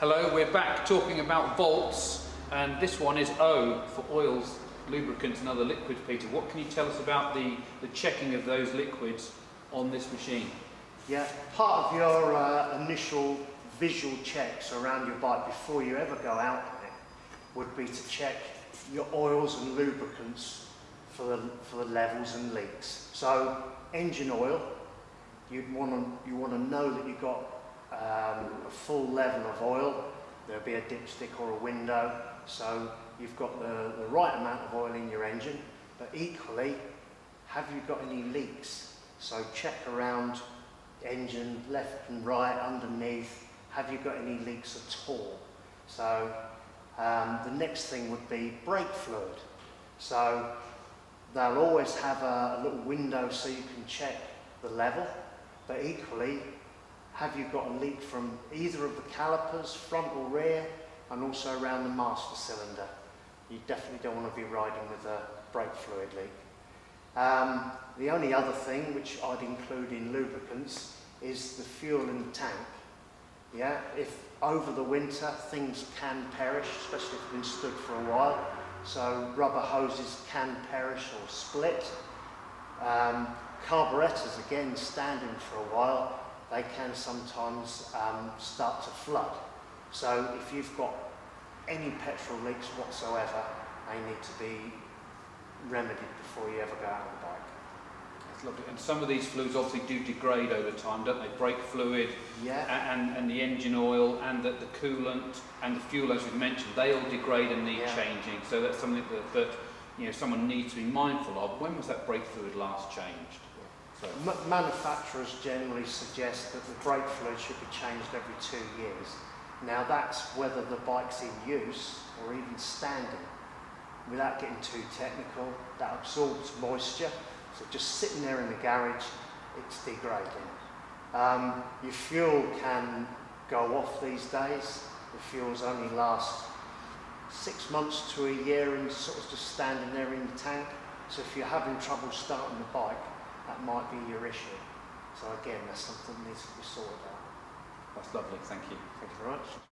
Hello, we're back talking about volts and this one is O for oils, lubricants and other liquids, Peter. What can you tell us about the, the checking of those liquids on this machine? Yeah, part of your uh, initial visual checks around your bike before you ever go out on it would be to check your oils and lubricants for the, for the levels and leaks. So engine oil, you'd want to you want to know that you've got um, full level of oil. There'll be a dipstick or a window, so you've got the, the right amount of oil in your engine. But equally, have you got any leaks? So check around engine left and right, underneath. Have you got any leaks at all? So um, the next thing would be brake fluid. So they'll always have a, a little window so you can check the level, but equally have you got a leak from either of the calipers, front or rear, and also around the master cylinder. You definitely don't want to be riding with a brake fluid leak. Um, the only other thing which I'd include in lubricants is the fuel in the tank. Yeah, if over the winter things can perish, especially if they've been stood for a while, so rubber hoses can perish or split. Um, carburetors, again, standing for a while, they can sometimes um, start to flood. So if you've got any petrol leaks whatsoever, they need to be remedied before you ever go out on the bike. That's lovely. And some of these fluids obviously do degrade over time, don't they? Brake fluid yeah. and, and the engine oil and the, the coolant and the fuel, as we've mentioned, they all degrade and need Yeah. changing. So that's something that, that you know, someone needs to be mindful of. When was that brake fluid last changed? Manufacturers generally suggest that the brake fluid should be changed every two years. Now that's whether the bike's in use or even standing. Without getting too technical, that absorbs moisture, so just sitting there in the garage, it's degrading. Um, your fuel can go off these days. The fuels only last six months to a year and sort of just standing there in the tank. So if you're having trouble starting the bike, that might be your issue. So again, that's something that needs to be sorted out. that's lovely, thank you. Thank you very much.